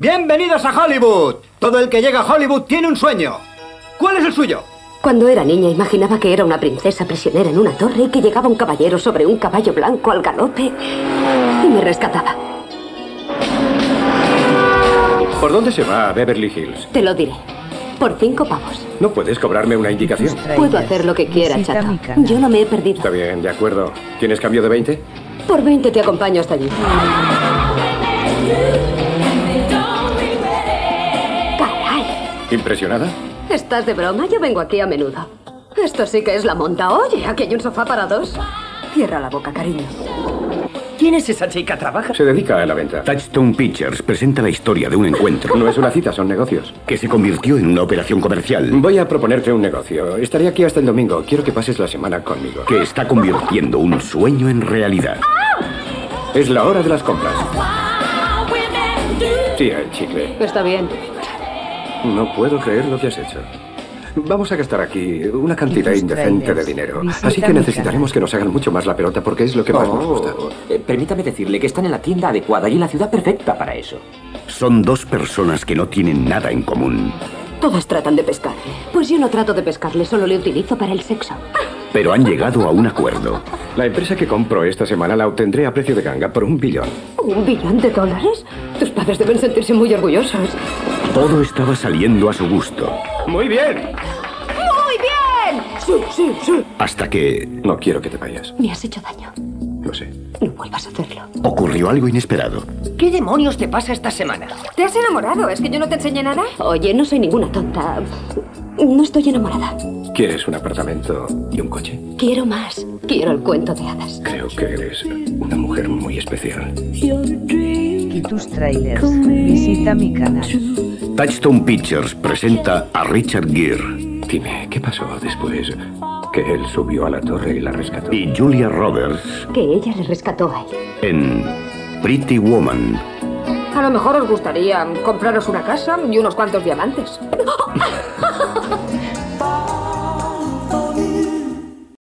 Bienvenidos a Hollywood. Todo el que llega a Hollywood tiene un sueño. ¿Cuál es el suyo? Cuando era niña imaginaba que era una princesa prisionera en una torre y que llegaba un caballero sobre un caballo blanco al galope y me rescataba. ¿Por dónde se va a Beverly Hills? Te lo diré. Por cinco pavos. ¿No puedes cobrarme una indicación? Puedo hacer lo que quiera, chato. Yo no me he perdido. Está bien, de acuerdo. ¿Tienes cambio de 20? Por 20 te acompaño hasta allí. ¿Impresionada? ¿Estás de broma? Yo vengo aquí a menudo. Esto sí que es la monta. Oye, aquí hay un sofá para dos. Cierra la boca, cariño. ¿Quién es esa chica? ¿Trabaja? Se dedica a la venta. Touchstone Pictures presenta la historia de un encuentro No es una cita, son negocios. que se convirtió en una operación comercial Voy a proponerte un negocio. Estaré aquí hasta el domingo. Quiero que pases la semana conmigo. que está convirtiendo un sueño en realidad. Es la hora de las compras. Tía, el chicle. Está bien. No puedo creer lo que has hecho. Vamos a gastar aquí una cantidad indecente de dinero. Así que necesitaremos que nos hagan mucho más la pelota porque es lo que más nos gusta. Oh, eh, permítame decirle que están en la tienda adecuada y en la ciudad perfecta para eso. Son dos personas que no tienen nada en común, Todas tratan de pescarle. Pues yo no trato de pescarle, solo le utilizo para el sexo. pero han llegado a un acuerdo. La empresa que compro esta semana la obtendré a precio de ganga por un billón. ¿Un billón de dólares? Tus padres deben sentirse muy orgullosos. Todo estaba saliendo a su gusto, Muy bien. ¡Muy bien! Sí, sí, sí. hasta que No quiero que te vayas. Me has hecho daño. Lo sé. No vuelvas a hacerlo. ocurrió algo inesperado. ¿Qué demonios te pasa esta semana? ¿Te has enamorado? ¿Es que yo no te enseñé nada? Oye, no soy ninguna tonta. No estoy enamorada. ¿Quieres un apartamento y un coche? Quiero más. Quiero el cuento de hadas. Creo que eres una mujer muy especial. Y tus trailers. Visita mi canal. Touchstone Pictures presenta a Richard Gere Dime, ¿qué pasó después que él subió a la torre y la rescató? y Julia Roberts Que ella le rescató a él. en Pretty Woman. A lo mejor os gustaría compraros una casa y unos cuantos diamantes.